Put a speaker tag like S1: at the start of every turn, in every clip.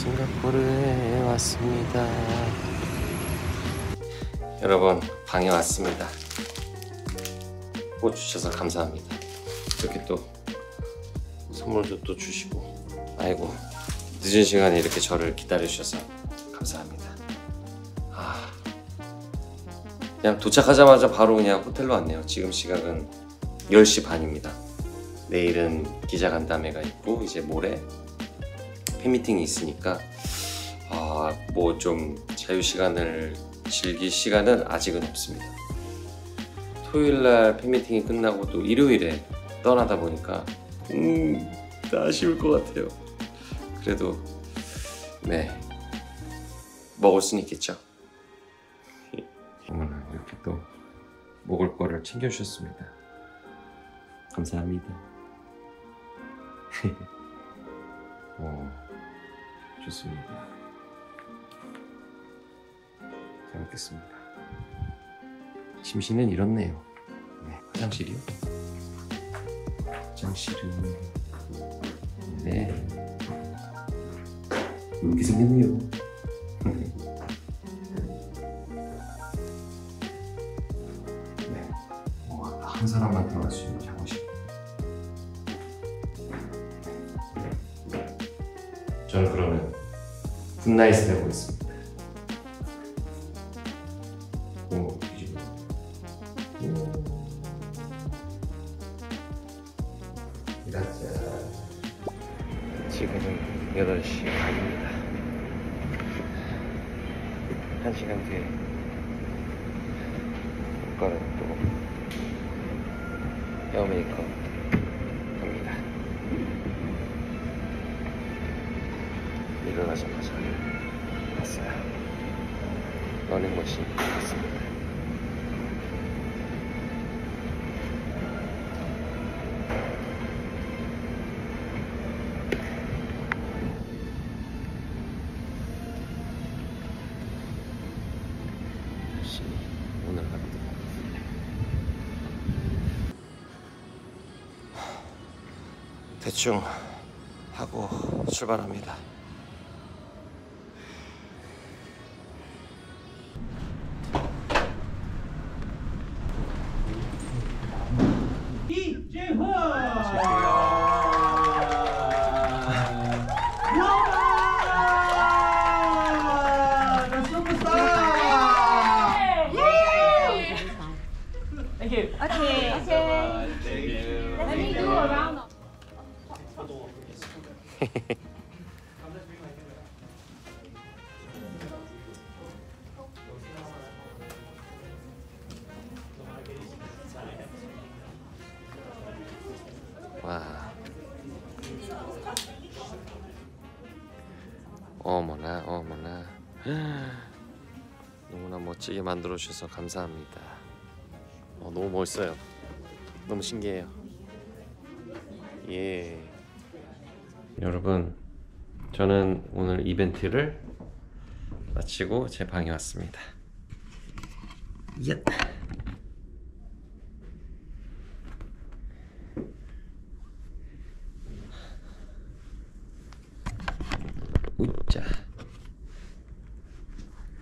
S1: 싱가포르에 왔습니다. 여러분 방에 왔습니다. 꽃 주셔서 감사합니다. 이렇게 또 선물도 또 주시고 아이고 늦은 시간에 이렇게 저를 기다려 주셔서 감사합니다. 아 그냥 도착하자마자 바로 그냥 호텔로 왔네요. 지금 시각은 10시 반입니다. 내일은 기자 간담회가 있고 이제 모레 팬미팅이 있으니까 아 뭐 좀 자유 시간을 즐길 시간은 아직은 없습니다. 토요일 날 팬미팅이 끝나고 또 일요일에 떠나다 보니까 음 아쉬울 것 같아요. 그래도 네 먹을 수는 있겠죠. 오늘 이렇게 또 먹을 거를 챙겨주셨습니다. 감사합니다. 어, 좋습니다. 잘 먹겠습니다. 침실은 이렇네요. 네, 화장실이요? 화장실은 네 이렇게 생겼네요. 네, 어, 한 사람만 들어갈 수 있는 샤워실. 저는 그러면 굿나잇을 해보겠습니다. 합니다. 일어나자마자 왔어요. 러닝머신 왔습니다. 대충 하고 출발합니다. 너무나 멋지게 만들어 주셔서 감사합니다. 어, 너무 멋있어요. 너무 신기해요. 예. 여러분, 저는 오늘 이벤트를 마치고 제 방에 왔습니다. 얏. 웃자.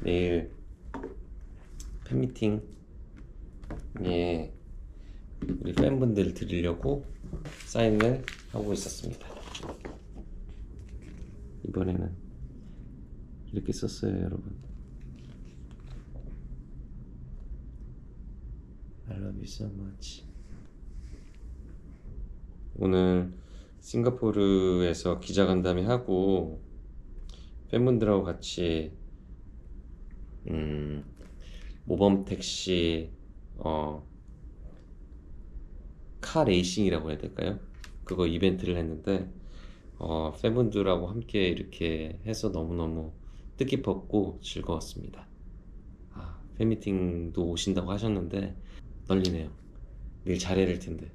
S1: 내일 팬미팅 예 우리 팬분들 드리려고 사인을 하고 있었습니다. 이번에는 이렇게 썼어요, 여러분. I love you so much. 오늘 싱가포르에서 기자간담회 하고 팬분들하고 같이 음, 모범 택시 어, 카 레이싱이라고 해야 될까요? 그거 이벤트를 했는데 어, 팬분들하고 함께 이렇게 해서 너무너무 뜻깊었고 즐거웠습니다. 아, 팬미팅도 오신다고 하셨는데 떨리네요. 내일 잘해야 될 텐데.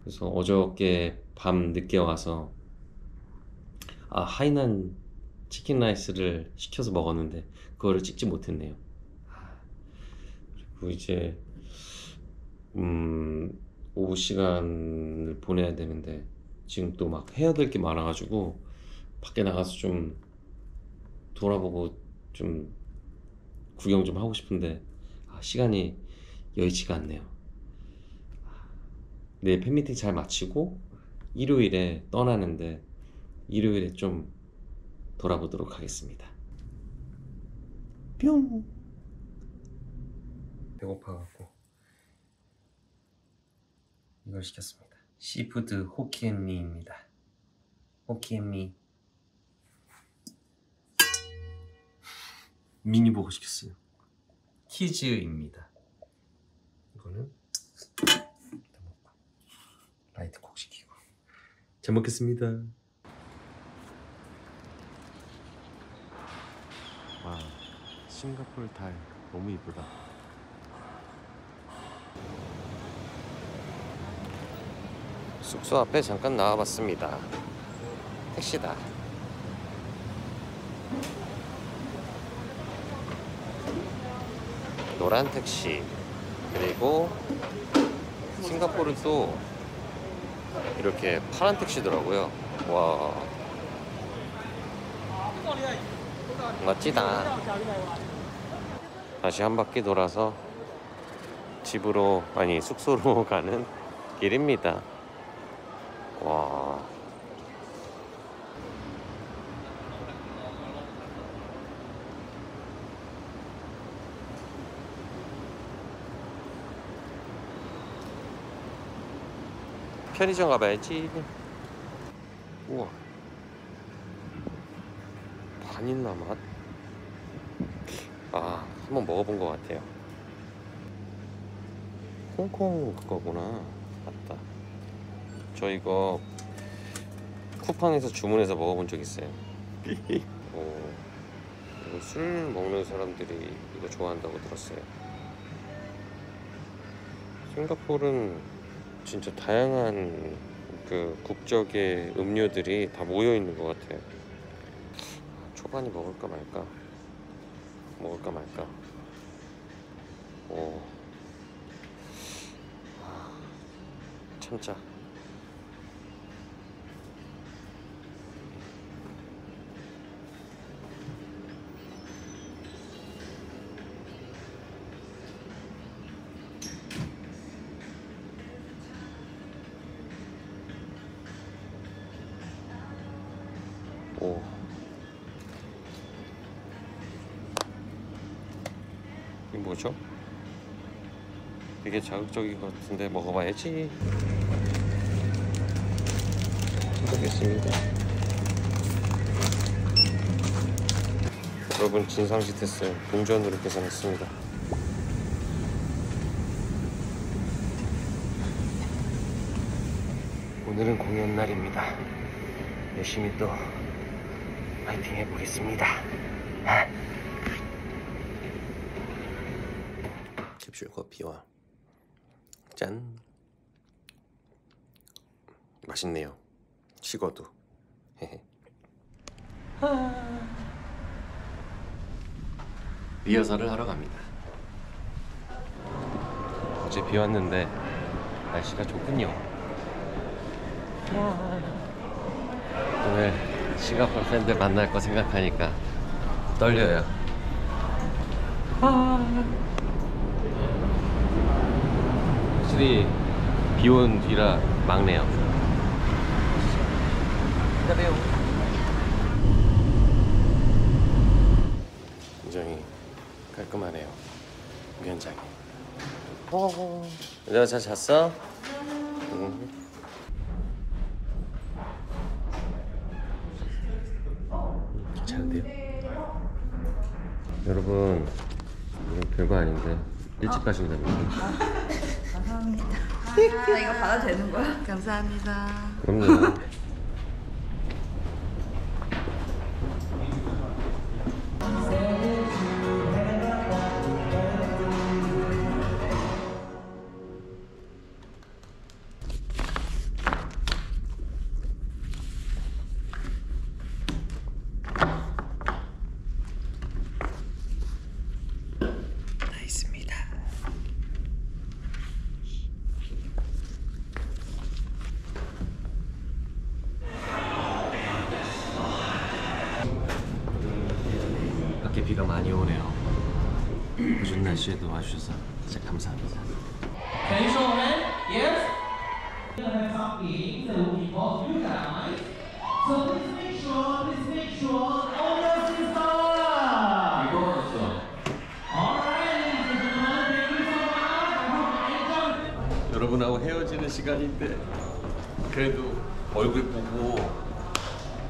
S1: 그래서 어저께 밤 늦게 와서 아 하이난 치킨 라이스를 시켜서 먹었는데 그거를 찍지 못했네요. 그리고 이제 음 오후 시간을 보내야 되는데 지금 또 막 해야 될 게 많아가지고 밖에 나가서 좀 돌아보고 좀 구경 좀 하고 싶은데 아, 시간이 여의치가 않네요. 내일 팬미팅 잘 마치고 일요일에 떠나는데 일요일에 좀 돌아보도록 하겠습니다. 뿅. 배고파갖고 이걸 시켰습니다. seafood Hokkien mee입니다. Hokkien mee mini burger 시켰어요. kids입니다. 이거는 light Coke 시키고 잘 먹겠습니다. 와 싱가포르 달 너무 이쁘다. 숙소 앞에 잠깐 나와봤습니다. 택시다. 노란 택시 그리고 싱가포르 또 이렇게 파란 택시더라고요. 와 멋지다. 다시 한 바퀴 돌아서 집으로 아니 숙소로 가는 길입니다. 와. 편의점 가봐야지. 우와. 바닐라 맛? 아, 한번 먹어본 것 같아요. 홍콩 그거구나. 맞다. 저 이거 쿠팡에서 주문해서 먹어본 적 있어요. 오, 이거 술 먹는 사람들이 이거 좋아한다고 들었어요. 싱가포르는 진짜 다양한 그 국적의 음료들이 다 모여 있는 것 같아요. 초반이 먹을까 말까? 먹을까 말까? 오. 아, 참자. 뭐죠? 되게 자극적인 것 같은데 먹어봐야지. 먹겠습니다. 여러분 진상짓 했어요. 동전으로 계산했습니다. 오늘은 공연 날입니다. 열심히 또 파이팅 해보겠습니다. 캡슐 커피와 짠 맛있네요. 식어도. 리허설을 하러 갑니다. 어제 비 왔는데 날씨가 좋군요. 오늘 싱가포르 팬들 만날 거 생각하니까 떨려요. 확실히 비 온 뒤라 막네요. 굉장히 깔끔하네요. 공연장이. 얘들아 잘 잤어? 응. 괜찮은데요? 여러분 이건 별거 아닌데 일찍 가신답니다.
S2: 감 사합니다. 아, 이거 받아도 되는 거야? 감사합니다.
S1: 그럼요. 요즘 날씨에도 와주셔서 진짜 감사합니다. 여러분하고 헤어지는 시간인데 그래도 얼굴 보고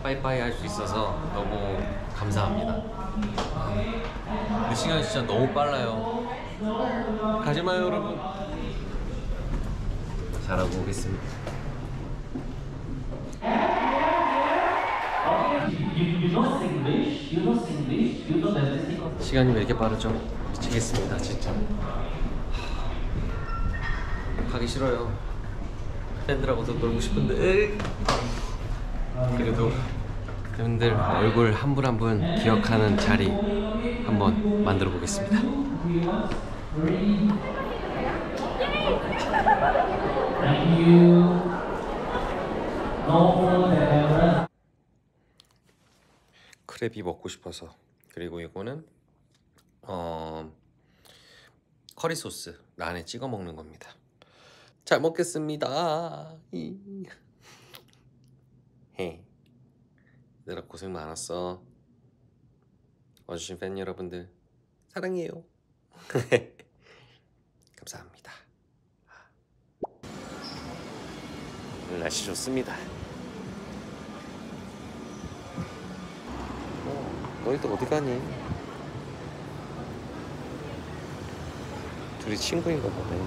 S1: 빠이빠이 할 수 있어서 너무 감사합니다. 근데 시간이 진짜 너무 빨라요. 가지마요 여러분. 잘하고 오겠습니다. 시간이 왜 이렇게 빠르죠? 미치겠습니다 진짜. 하, 가기 싫어요. 팬들하고 더 놀고 싶은데. 그래도 팬들 얼굴 한 분 한 분 기억하는 자리 한번 만들어 보겠습니다. 크랩이 먹고 싶어서 그리고 이거는 어 커리 소스 안에 찍어 먹는 겁니다. 잘 먹겠습니다. 이. 헤. 얘들아 고생 많았어. 와주신 팬 여러분들 사랑해요. 감사합니다. 오늘 날씨 좋습니다. 어, 너희들 어디 가니? 둘이 친구인가 보네.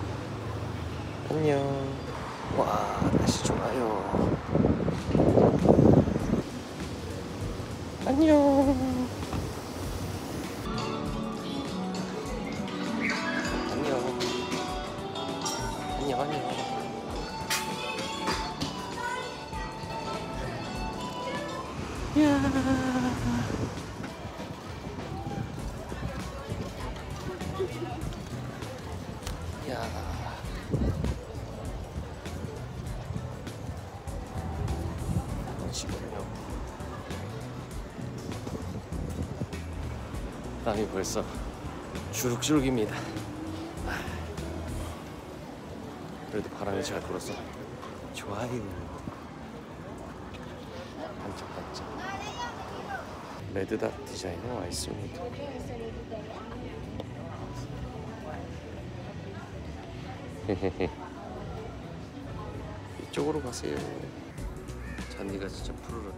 S1: 안녕. 와, 날씨 좋아요. 안녕. 안녕. 안녕, 안녕. 야. 벌써 주룩주룩입니다. 아. 그래도 바람이 잘 불어서 좋아요. 반짝반짝. 레드닷 디자인에 와 있습니다. 이쪽으로 가세요. 잔디가 진짜 푸르르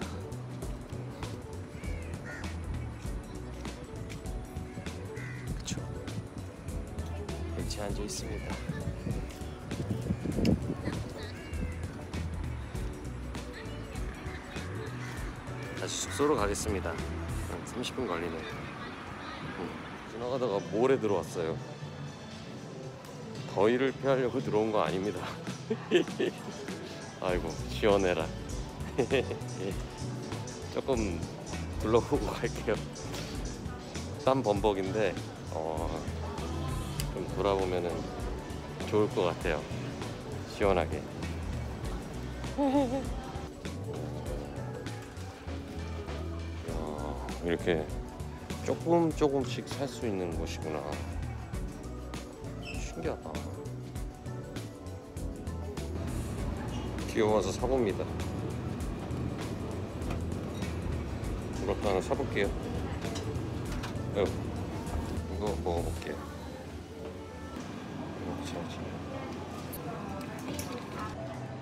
S1: 앉아 있습니다. 다시 숙소로 가겠습니다. 한 30분 걸리네. 음, 지나가다가 몰에 들어왔어요. 더위를 피하려고 들어온 거 아닙니다. 아이고 시원해라. 조금 둘러보고 갈게요. 땀 범벅인데 어, 좀 돌아보면은 좋을 것 같아요. 시원하게. 야, 이렇게 조금 조금씩 살 수 있는 곳이구나. 신기하다. 귀여워서 사봅니다. 이것도 하나 사볼게요. 어, 이거 먹어볼게요. 먹어야지.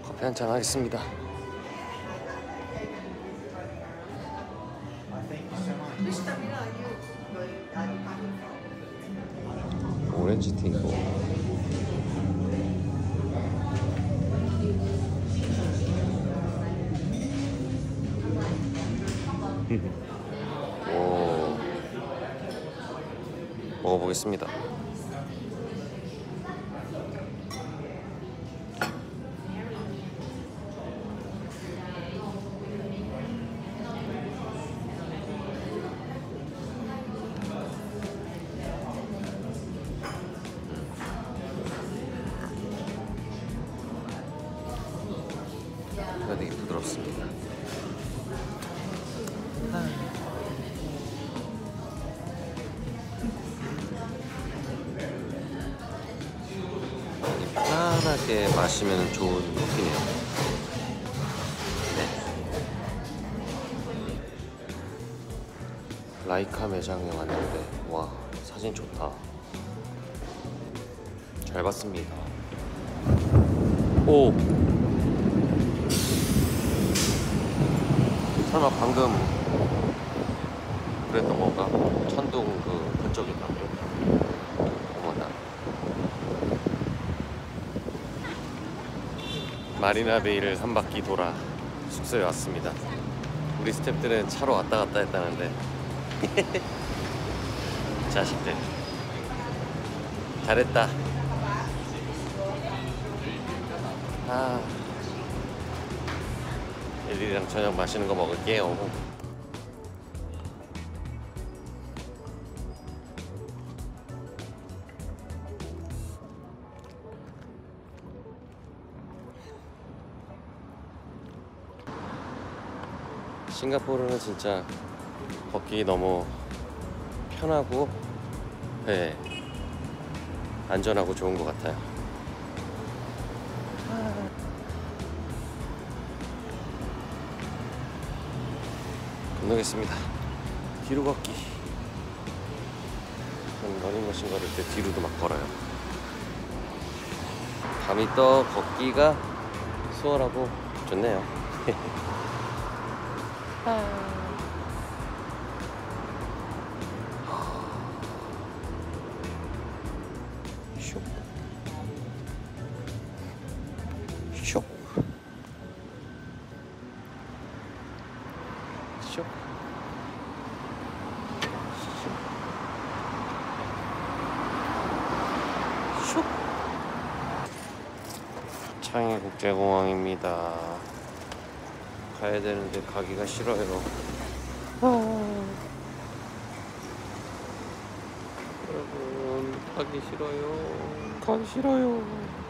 S1: 커피 한 잔 하겠습니다. 오렌지 티 이거. 오. 먹어보겠습니다. 고기가 되게 부드럽습니다. 편안하게 마시면 좋은 커피네요. 네. 라이카 매장에 왔는데 와 사진 좋다. 잘 봤습니다. 오. 설마 방금 그랬던 건가? 천둥 그 그쪽인가? 어머나. 마리나베이를 한 바퀴 돌아 숙소에 왔습니다. 우리 스탭들은 차로 왔다 갔다 했다는데 자식들 잘했다. 아, 애들이랑 저녁 맛있는 거 먹을게요. 싱가포르는 진짜 걷기 너무 편하고 네, 안전하고 좋은 것 같아요. 건너겠습니다. 뒤로 걷기. 러닝머신 걸을 때 뒤로도 막 걸어요. 밤이 떠 걷기가 수월하고 좋네요. 국제공항입니다. 가야 되는데 가기가 싫어요. 여러분 가기 싫어요. 가기 싫어요.